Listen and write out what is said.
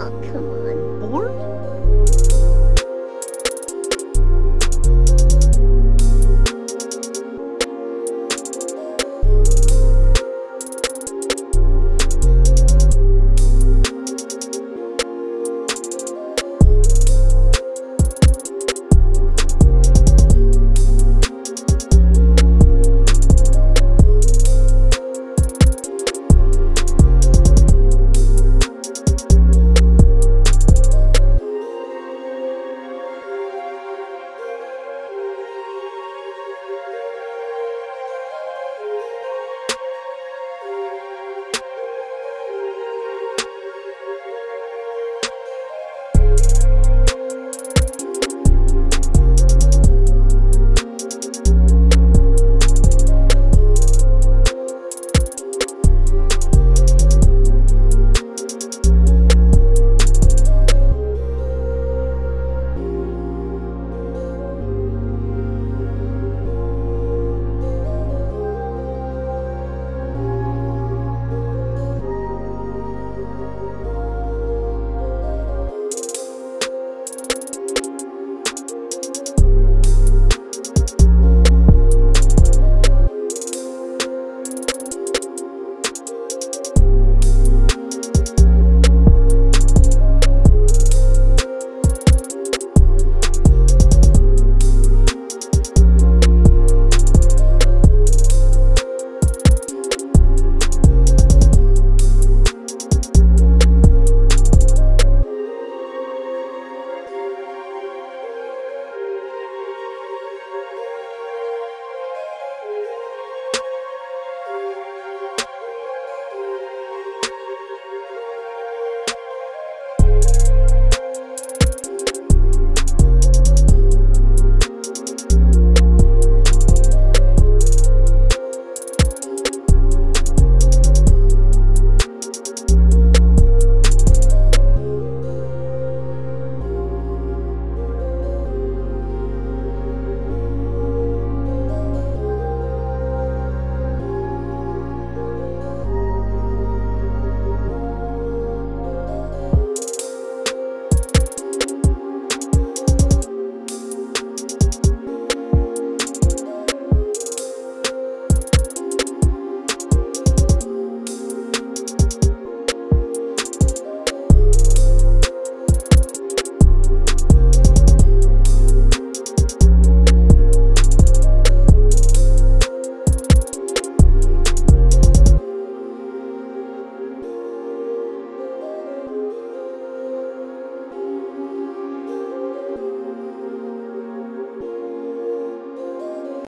Oh, come on.